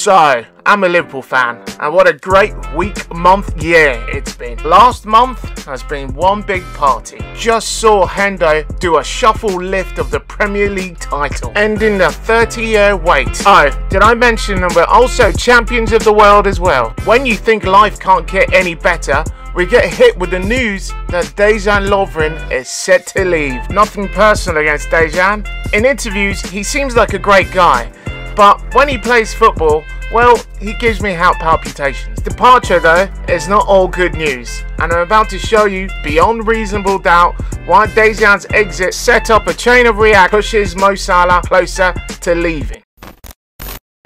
So, I'm a Liverpool fan, and what a great week, month, year it's been. Last month has been one big party. Just saw Hendo do a shuffle lift of the Premier League title, ending the 30 year wait. Oh, did I mention that we're also champions of the world as well? When you think life can't get any better, we get hit with the news that Dejan Lovren is set to leave. Nothing personal against Dejan. In interviews, he seems like a great guy but when he plays football, well, he gives me heart palpitations. Departure, though, is not all good news, and I'm about to show you, beyond reasonable doubt, why Dejan's exit set up a chain of react pushes Mo Salah closer to leaving.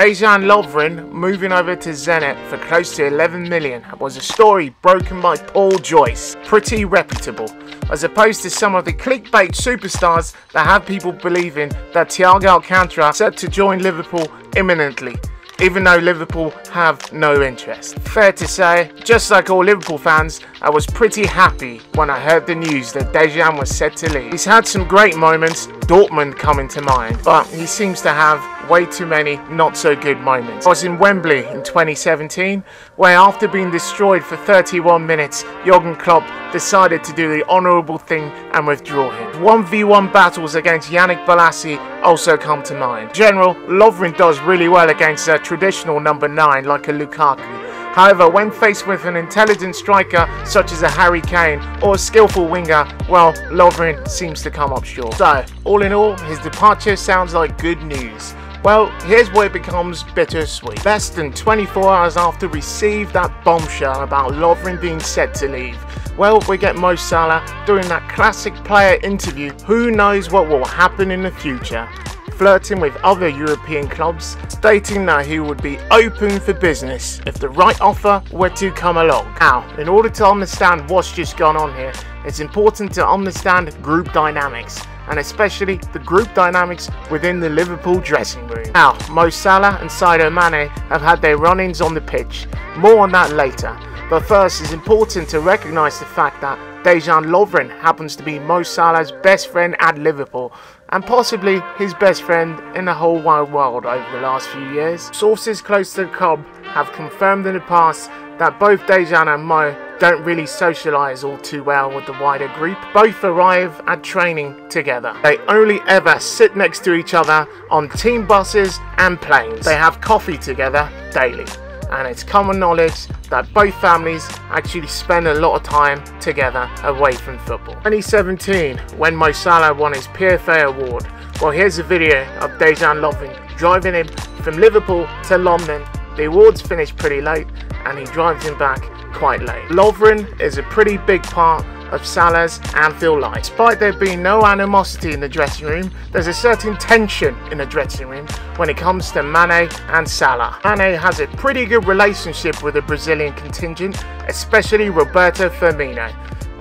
Dejan Lovren moving over to Zenit for close to 11 million was a story broken by Paul Joyce. Pretty reputable, as opposed to some of the clickbait superstars that have people believing that Thiago Alcantara set to join Liverpool imminently even though Liverpool have no interest. Fair to say, just like all Liverpool fans, I was pretty happy when I heard the news that Dejan was set to leave. He's had some great moments, Dortmund coming to mind, but he seems to have way too many not so good moments. I was in Wembley in 2017, where after being destroyed for 31 minutes, Jurgen Klopp decided to do the honourable thing and withdraw him. 1v1 battles against Yannick Bolasie also come to mind. In general, Lovren does really well against a traditional number 9 like a Lukaku. However, when faced with an intelligent striker such as a Harry Kane or a skillful winger, well, Lovren seems to come up short. So, all in all, his departure sounds like good news. Well, here's where it becomes bittersweet. Less than 24 hours after we received that bombshell about Lovren being set to leave, well, we get Mo Salah doing that classic player interview. Who knows what will happen in the future? flirting with other European clubs, stating that he would be open for business if the right offer were to come along. Now, in order to understand what's just gone on here, it's important to understand group dynamics and especially the group dynamics within the Liverpool dressing room. Now, Mo Salah and Sadio Mane have had their run-ins on the pitch. More on that later. But first, it's important to recognise the fact that Dejan Lovren happens to be Mo Salah's best friend at Liverpool and possibly his best friend in the whole wide world over the last few years. Sources close to the club have confirmed in the past that both Dejan and Mo don't really socialise all too well with the wider group. Both arrive at training together. They only ever sit next to each other on team buses and planes. They have coffee together daily and it's common knowledge that both families actually spend a lot of time together away from football. 2017, when Mo Salah won his PFA award, well here's a video of Dejan Lovren driving him from Liverpool to London. The awards finished pretty late and he drives him back quite late. Lovren is a pretty big part of Salah's Anfield life. Despite there being no animosity in the dressing room, there's a certain tension in the dressing room when it comes to Mane and Salah. Mane has a pretty good relationship with the Brazilian contingent, especially Roberto Firmino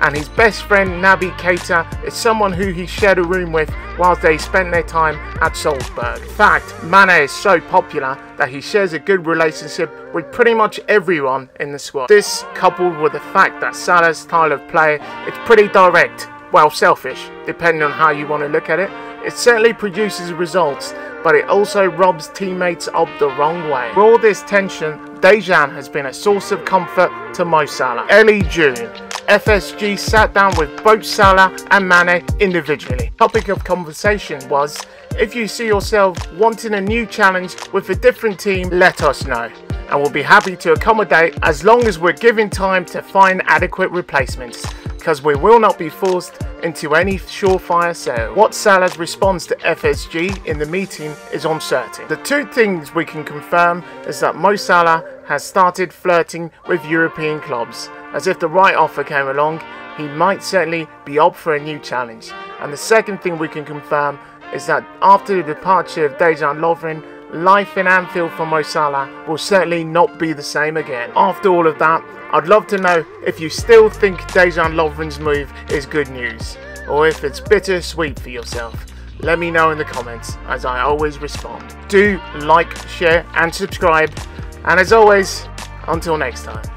and his best friend Naby Keita is someone who he shared a room with whilst they spent their time at Salzburg. In fact, Mane is so popular that he shares a good relationship with pretty much everyone in the squad. This coupled with the fact that Salah's style of play is pretty direct, well selfish, depending on how you want to look at it. It certainly produces results, but it also robs teammates of the wrong way. For all this tension, Dejan has been a source of comfort to Mo Salah. Early June, FSG sat down with both Salah and Mane individually. Topic of conversation was, if you see yourself wanting a new challenge with a different team, let us know. And we'll be happy to accommodate as long as we're given time to find adequate replacements, because we will not be forced into any surefire sale. What Salah's response to FSG in the meeting is uncertain. The two things we can confirm is that Mo Salah has started flirting with European clubs as if the right offer came along, he might certainly be up for a new challenge. And the second thing we can confirm is that after the departure of Dejan Lovren, life in Anfield for Mo Salah will certainly not be the same again. After all of that, I'd love to know if you still think Dejan Lovren's move is good news, or if it's bittersweet for yourself. Let me know in the comments, as I always respond. Do like, share, and subscribe. And as always, until next time.